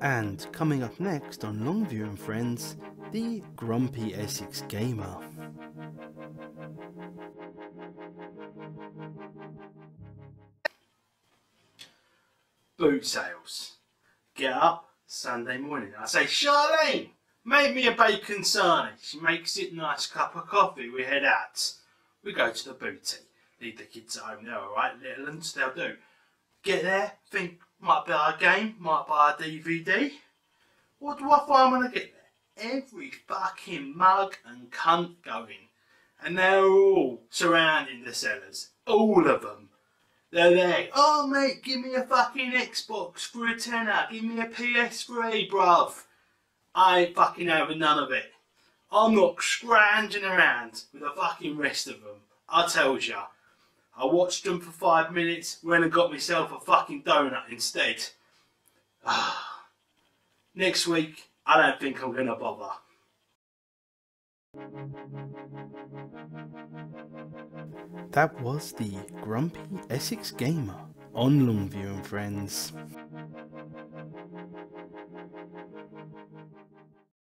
And coming up next on Longview and Friends, the Grumpy Essex Gamer. boot sales. Get up Sunday morning. I say, Charlene, make me a bacon sarnie. She makes it nice cup of coffee. We head out. We go to the booty. Leave the kids at home. They're alright, little ones, they'll do. Get there, think might buy a game, might buy a DVD. What do I find when I get there? Every fucking mug and cunt going. And they're all surrounding the sellers. All of them. They're there. Oh mate, give me a fucking Xbox for a tenner. Give me a PS3, bruv. I ain't fucking having none of it. I'm not scrounging around with the fucking rest of them. I tells ya. I watched them for five minutes, went and got myself a fucking donut instead. Next week, I don't think I'm gonna bother. That was the Grumpy Essex Gamer on Longview and Friends.